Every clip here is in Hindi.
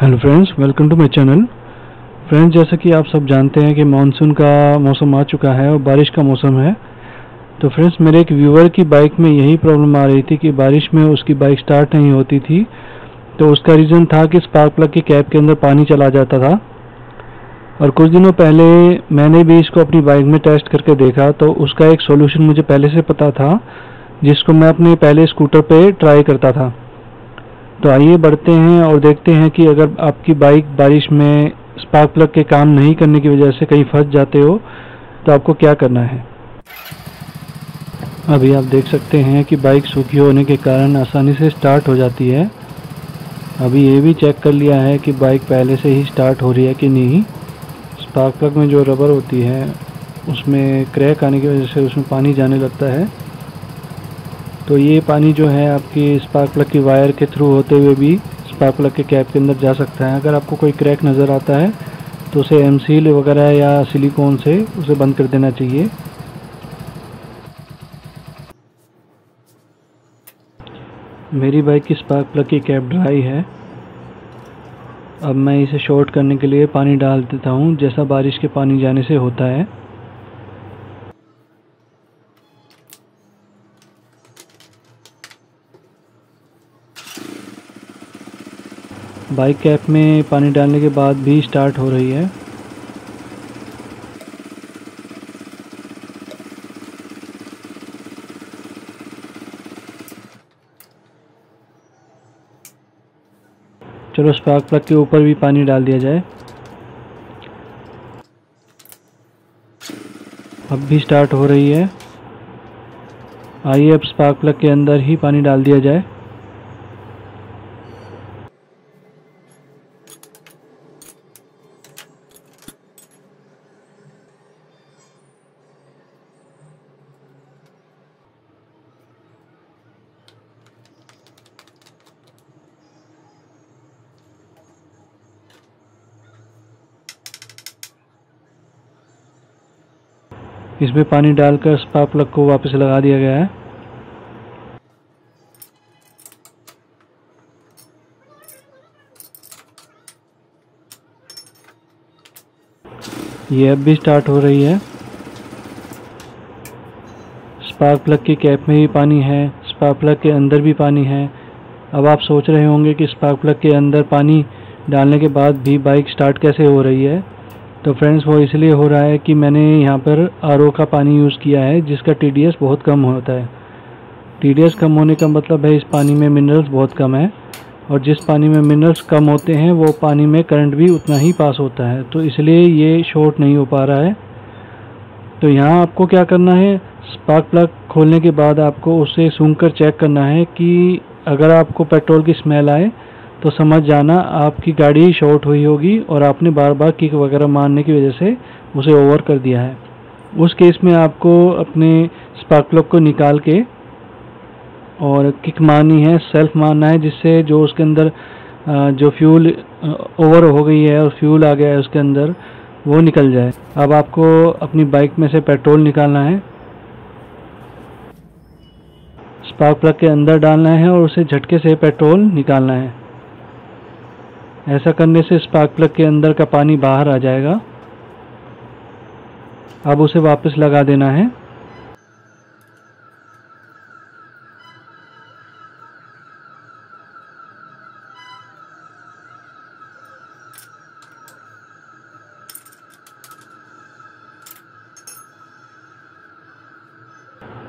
Hello friends welcome to my channel friends जैसा कि आप सब जानते हैं कि मानसून का मौसम आ चुका है और बारिश का मौसम है। तो फ्रेंड्स मेरे एक व्यूअर की बाइक में यही प्रॉब्लम आ रही थी कि बारिश में उसकी बाइक स्टार्ट नहीं होती थी। तो उसका रीज़न था कि स्पार्क प्लग की कैप के अंदर पानी चला जाता था। और कुछ दिनों पहले मैंने भी इसको अपनी बाइक में टेस्ट करके देखा। तो उसका एक सोल्यूशन मुझे पहले से पता था, जिसको मैं अपने पहले स्कूटर पर ट्राई करता था। तो आइए बढ़ते हैं और देखते हैं कि अगर आपकी बाइक बारिश में स्पार्क प्लग के काम नहीं करने की वजह से कहीं फंस जाते हो तो आपको क्या करना है? अभी आप देख सकते हैं कि बाइक सूखी होने के कारण आसानी से स्टार्ट हो जाती है। अभी ये भी चेक कर लिया है कि बाइक पहले से ही स्टार्ट हो रही है कि नहीं। स्पार्क प्लग में जो रबर होती है, उसमें क्रैक आने की वजह से उसमें पानी जाने लगता है। तो ये पानी जो है आपकी स्पार्क प्लग की वायर के थ्रू होते हुए भी स्पार्क प्लग के कैप के अंदर जा सकता है। अगर आपको कोई क्रैक नज़र आता है तो उसे एम वगैरह या सिलिकॉन से उसे बंद कर देना चाहिए। मेरी बाइक की स्पार्क प्लग की कैप ड्राई है। अब मैं इसे शॉर्ट करने के लिए पानी डाल देता हूँ, जैसा बारिश के पानी जाने से होता है। बाइक कैप में पानी डालने के बाद भी स्टार्ट हो रही है। चलो स्पार्क प्लग के ऊपर भी पानी डाल दिया जाए। अब भी स्टार्ट हो रही है। आइए अब स्पार्क प्लग के अंदर ही पानी डाल दिया जाए। इसमें पानी डालकर स्पार्क प्लग को वापस लगा दिया गया है। ये अब भी स्टार्ट हो रही है। स्पार्क प्लग की कैप में भी पानी है स्पार्क प्लग के अंदर भी पानी है। अब आप सोच रहे होंगे कि स्पार्क प्लग के अंदर पानी डालने के बाद भी बाइक स्टार्ट कैसे हो रही है। तो फ्रेंड्स वो इसलिए हो रहा है कि मैंने यहाँ पर आरओ का पानी यूज़ किया है, जिसका टीडीएस बहुत कम होता है। टीडीएस कम होने का मतलब है इस पानी में मिनरल्स बहुत कम है, और जिस पानी में मिनरल्स कम होते हैं, वो पानी में करंट भी उतना ही पास होता है। तो इसलिए ये शॉर्ट नहीं हो पा रहा है। तो यहाँ आपको क्या करना है स्पार्क प्लग खोलने के बाद आपको उसे सूंघ कर चेक करना है कि अगर आपको पेट्रोल की स्मेल आए तो समझ जाना, आपकी गाड़ी शॉर्ट हुई होगी और आपने बार बार किक वगैरह मारने की वजह से उसे ओवर कर दिया है। उस केस में आपको अपने स्पार्क प्लग को निकाल के और किक मारनी है सेल्फ मारना है, जिससे जो उसके अंदर जो फ्यूल ओवर हो गई है और फ्यूल आ गया है उसके अंदर, वो निकल जाए। अब आपको अपनी बाइक में से पेट्रोल निकालना है। स्पार्क प्लग के अंदर डालना है और उसे झटके से पेट्रोल निकालना है। ऐसा करने से स्पार्क प्लग के अंदर का पानी बाहर आ जाएगा। अब उसे वापस लगा देना है।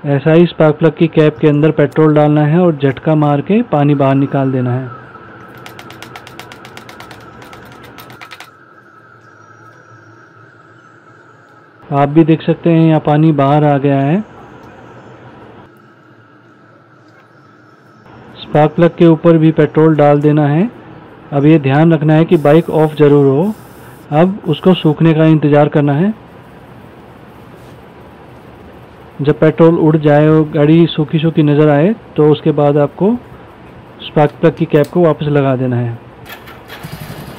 ऐसा ही स्पार्क प्लग की कैप के अंदर पेट्रोल डालना है और झटका मार के पानी बाहर निकाल देना है। आप भी देख सकते हैं, यहाँ पानी बाहर आ गया है। स्पार्क प्लग के ऊपर भी पेट्रोल डाल देना है। अब ये ध्यान रखना है कि बाइक ऑफ़ ज़रूर हो। अब उसको सूखने का इंतज़ार करना है। जब पेट्रोल उड़ जाए और गाड़ी सूखी सूखी नज़र आए तो उसके बाद आपको स्पार्क प्लग की कैप को वापस लगा देना है।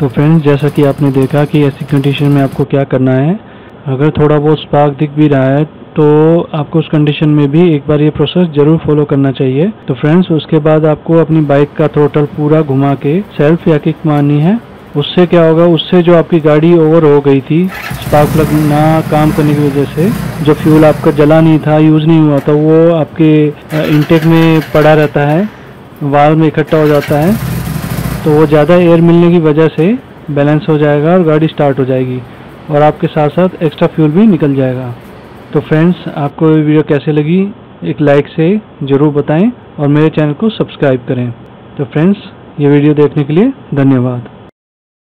तो फ्रेंड्स जैसा कि आपने देखा कि ऐसी कंडीशन में आपको क्या करना है अगर थोड़ा बहुत स्पार्क दिख भी रहा है तो आपको उस कंडीशन में भी एक बार ये प्रोसेस ज़रूर फॉलो करना चाहिए। तो फ्रेंड्स उसके बाद आपको अपनी बाइक का थ्रोटल पूरा घुमा के सेल्फ या किक मारनी है। उससे क्या होगा, उससे जो आपकी गाड़ी ओवर हो गई थी स्पार्क प्लग ना काम करने की वजह से, जो फ्यूल आपका जला नहीं था यूज़ नहीं हुआ था, वो आपके इंटेक में पड़ा रहता है वाल में इकट्ठा हो जाता है। तो वो ज़्यादा एयर मिलने की वजह से बैलेंस हो जाएगा और गाड़ी स्टार्ट हो जाएगी। और आपके साथ साथ एक्स्ट्रा फ्यूल भी निकल जाएगा। तो फ्रेंड्स आपको ये वीडियो कैसे लगी? एक लाइक से ज़रूर बताएँ और मेरे चैनल को सब्सक्राइब करें। तो फ्रेंड्स ये वीडियो देखने के लिए धन्यवाद।